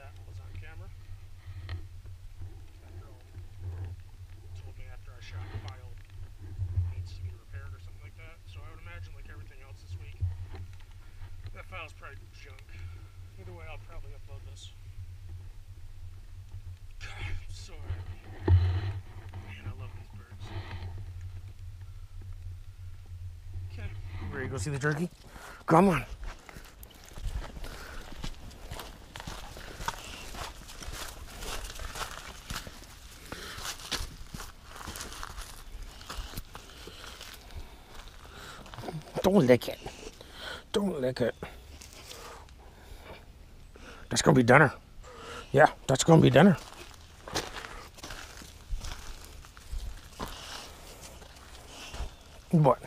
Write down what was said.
that was on camera. That girl told me after I shot needs to be repaired or something like that. So I would imagine like everything else this week, that file's probably junk. Either way, I'll probably upload this. I'm. Man, I love these birds. Okay. Ready to go see the turkey? Come on. Don't lick it. Don't lick it. That's gonna be dinner. Yeah, that's gonna be dinner. What?